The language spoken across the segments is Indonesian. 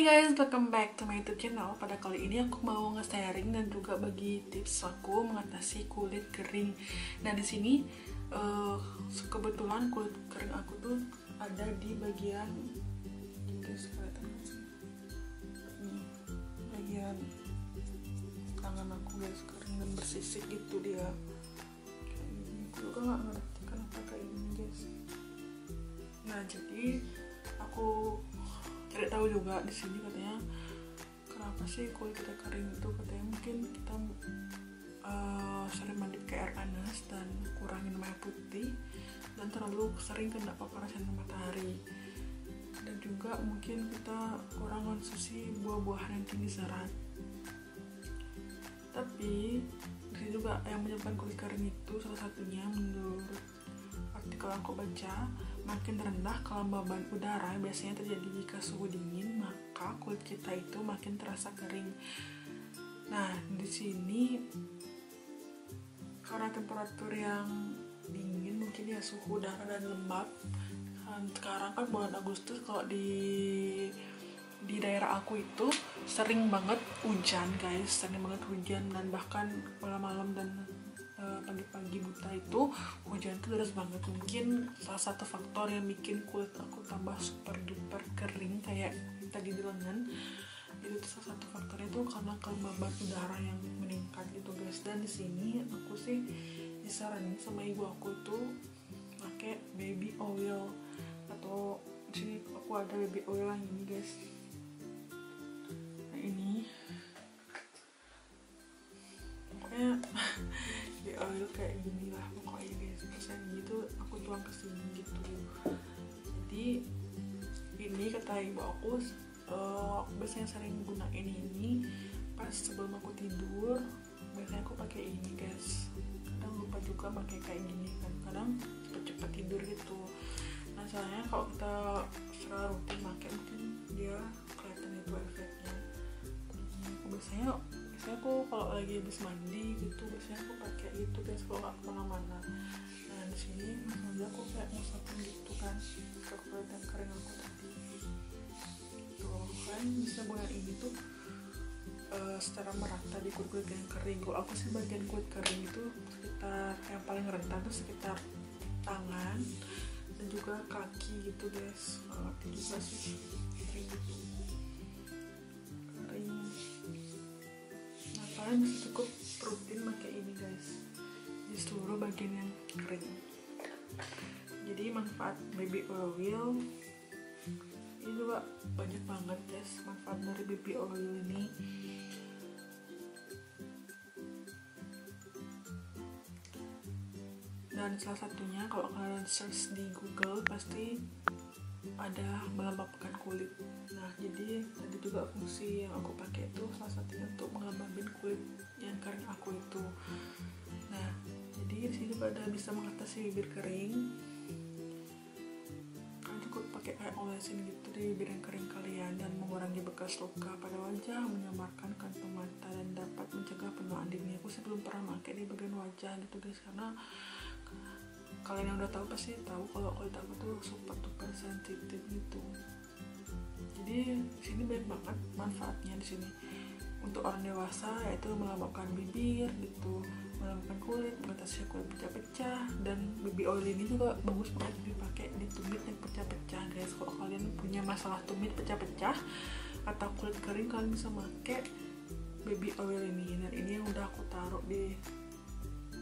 Hai guys, welcome back to my YouTube channel. Pada kali ini aku mau nge-sharing dan juga bagi tips aku mengatasi kulit kering. Nah di sini uh, kebetulan kulit kering aku tuh ada di bagian guys kelihatan nih bagian tangan aku guys kering dan bersisik gitu dia. Aku juga nggak ngerti kenapa kayak gini guys. Nah jadi aku cari tahu juga di sini katanya kenapa sih kulit kita kering itu? Katanya mungkin kita uh, sering mandi air panas dan kurangin minum air putih dan terlalu sering kena paparan sinar matahari. Dan juga mungkin kita kurang konsumsi buah-buahan yang tinggi serat. Tapi ini juga yang menyebabkan kulit kering itu salah satunya menurut artikel yang aku baca makin rendah kelembaban udara biasanya terjadi jika suhu dingin maka kulit kita itu makin terasa kering. Nah di sini karena temperatur yang dingin mungkin ya suhu udara dan lembab sekarang kan bulan Agustus kalau di di daerah aku itu sering banget hujan guys. Sering banget hujan dan bahkan malam-malam dan pagi-pagi buta itu hujan itu deras banget. Mungkin salah satu faktor yang bikin kulit aku tambah super duper kering kayak tadi di lengan itu salah satu faktornya itu karena kelembaban udara yang meningkat gitu guys. Dan di sini aku sih disaranin sama ibu aku tuh pakai baby oil. Atau di sini aku ada baby oil yang ini guys. Nah ini. Pokoknya kayak gini lah pokoknya terus yang gitu aku tuang ke sini gitu. Jadi ini kata ibu aku uh, biasanya sering gunain ini pas sebelum aku tidur biasanya aku pakai ini guys. Kadang lupa juga pakai kayak gini kan kadang cepet-cepet tidur gitu. Nah soalnya kalau kita secara rutin pakai mungkin dia kelihatan itu efeknya. Biasanya biasanya aku kalau lagi habis mandi gitu biasanya aku pakai itu guys kalau nggak ke mana-mana. Nah di sini misalnya aku kayak ngusapin gitu kan ke kulit yang kering aku tadi. Tuh kan bisa buat ini tuh uh, secara merata di kulit kulit yang kering. Kalau aku sih bagian kulit kering itu sekitar yang paling rentan tuh sekitar tangan dan juga kaki gitu guys. Ngerti juga sih kering gitu kalian cukup rutin pakai ini guys. Di seluruh bagian yang kering. Jadi manfaat baby oil. Ini juga banyak banget guys manfaat dari baby oil ini. Dan salah satunya kalau kalian search di google pasti ada melembabkan kulit. Nah jadi ada juga fungsi yang aku pakai itu salah satunya untuk melembabin kulit yang kering aku itu. Nah jadi di sini pada bisa mengatasi bibir kering. Pakai kayak olesin gitu di bibir yang kering kalian dan mengurangi bekas luka. Pada wajah menyamarkan kantong mata dan dapat mencegah penuaan dini aku sih belum pernah pakai di bagian wajah gitu guys karena kalian yang udah tahu pasti tahu kalau kulit aku tuh super duper sensitif gitu. Jadi di sini banyak banget manfaatnya di sini. Untuk orang dewasa yaitu melembabkan bibir gitu melembabkan kulit mengatasi kulit pecah-pecah dan baby oil ini juga bagus banget dipakai di tumit yang pecah-pecah guys. Kalau kalian punya masalah tumit pecah-pecah atau kulit kering kalian bisa pakai baby oil ini. Dan ini yang udah aku taruh di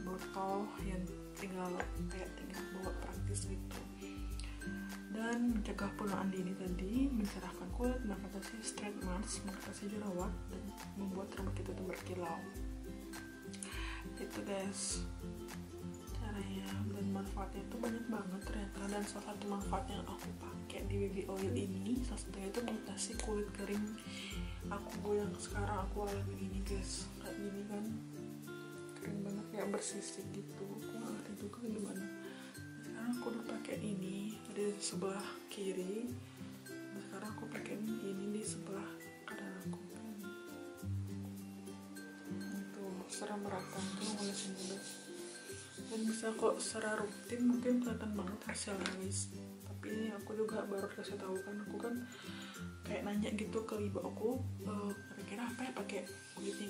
botol yang tinggal kayak tinggal bawa praktis gitu. Dan mencegah penuaan dini tadi mencerahkan kulit mengatasi straight marks mengatasi jerawat dan membuat rambut kita tuh berkilau. Itu guys. Caranya dan manfaatnya itu banyak banget ternyata. Dan salah satu manfaat yang aku pakai di baby oil ini salah satunya itu mengatasi kulit kering aku yang sekarang aku alami ini guys. Kayak gini kan kering banget kayak bersisik gitu sebelah kiri. Nah, sekarang aku pakai ini di sebelah kanan aku. Itu secara merata tuh mulai sini dan bisa kok secara rutin mungkin kelihatan banget hasilnya guys tapi aku juga baru kasih tahu kan aku kan kayak nanya gitu ke ibu aku e,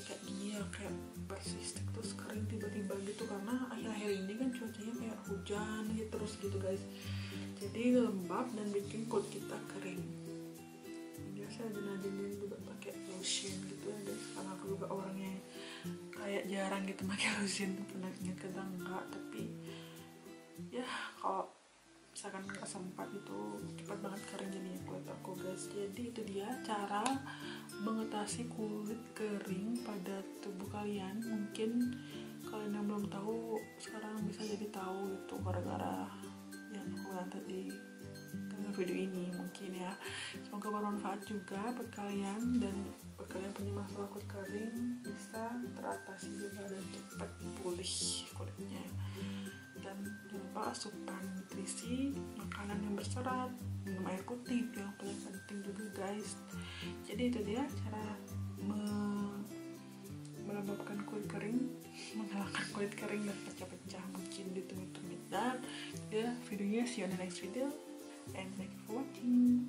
kayak ya kayak bersistik terus kering tiba-tiba gitu karena akhir-akhir ini kan cuacanya kayak hujan gitu terus gitu guys. Jadi lembab dan bikin kulit kita kering. Biasa Nadine juga pakai lotion gitu ya guys karena aku juga orangnya kayak jarang gitu pakai lotion pernah kita enggak tapi ya kalau misalkan sempat itu cepat banget kering jadinya kulit aku guys. Jadi itu dia cara mengatasi kulit kering pada tubuh kalian. Mungkin kalian yang belum tahu sekarang bisa jadi tahu itu gara-gara yang aku bilang tadi dengan video ini mungkin ya. Semoga bermanfaat juga buat kalian dan buat kalian punya masalah kulit kering bisa teratasi juga dan cepat pulih kulitnya dan jangan lupa asupan nutrisi makanan yang berserat minum air putih yang paling penting juga guys. Jadi itu dia cara me melembabkan kulit kering menghilangkan kulit kering dan pecah-pecah mungkin di tumit-tumit dan ya videonya see you on the next video and thank you for watching